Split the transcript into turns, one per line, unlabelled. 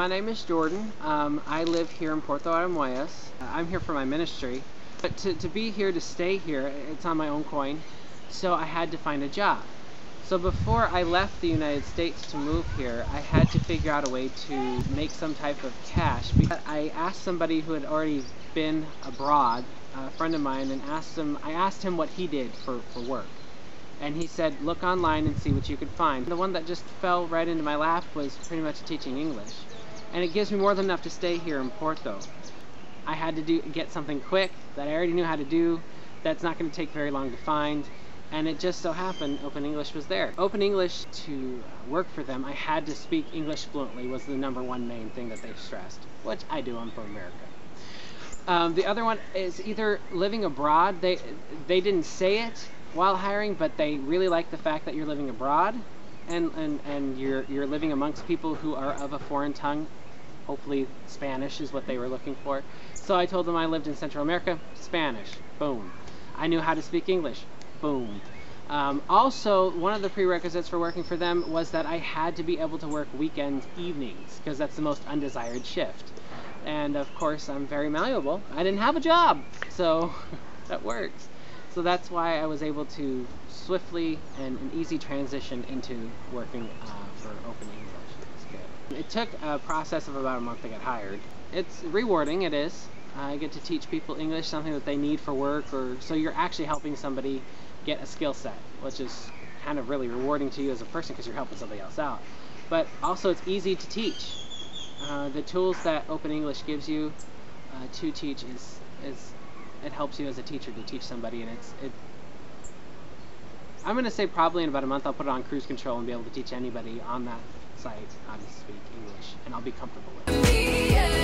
My name is Jordan. Um, I live here in Puerto Armuelles. Uh, I'm here for my ministry. But to, to be here, to stay here, it's on my own coin. So I had to find a job. So before I left the United States to move here, I had to figure out a way to make some type of cash. I asked somebody who had already been abroad, a friend of mine, and asked him, I asked him what he did for, for work. And he said, look online and see what you could find. The one that just fell right into my lap was pretty much teaching English. And it gives me more than enough to stay here in Porto. I had to do get something quick that I already knew how to do, that's not going to take very long to find, and it just so happened Open English was there. Open English, to work for them, I had to speak English fluently was the number one main thing that they stressed, which I do, I'm from America. Um, the other one is either living abroad. They they didn't say it while hiring, but they really like the fact that you're living abroad and, and, and you're, you're living amongst people who are of a foreign tongue. Hopefully Spanish is what they were looking for. So I told them I lived in Central America, Spanish, boom. I knew how to speak English, boom. Um, also, one of the prerequisites for working for them was that I had to be able to work weekends, evenings, because that's the most undesired shift. And of course, I'm very malleable. I didn't have a job, so that works. So that's why I was able to swiftly and an easy transition into working uh, for Open English. It took a process of about a month to get hired. It's rewarding, it is. I get to teach people English, something that they need for work, or so you're actually helping somebody get a skill set, which is kind of really rewarding to you as a person because you're helping somebody else out. But also it's easy to teach. Uh, the tools that Open English gives you uh, to teach is, is it helps you as a teacher to teach somebody and it's it I'm to say probably in about a month I'll put it on cruise control and be able to teach anybody on that site how to speak English and I'll be comfortable with it.